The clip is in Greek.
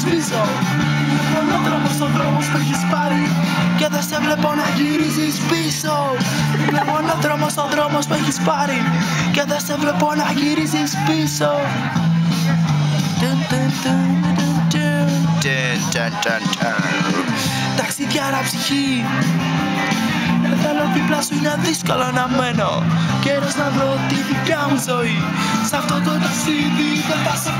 σβήσω πίσω ο δρόμος που έχεις πάρει Και δεν σε βλέπω να γυρίζεις πίσω. Είναι μονόδρομος ο δρόμος που έχεις πάρει Και δεν σε βλέπω να γυρίζεις πίσω. Ταξιδιάρα ψυχή. Δεν θέλω δίπλα σου είναι δύσκολο να μένω. Καιρός να βρω τη δικιά μου ζωή. Σ' αυτό το ταξίδι δεν θα σε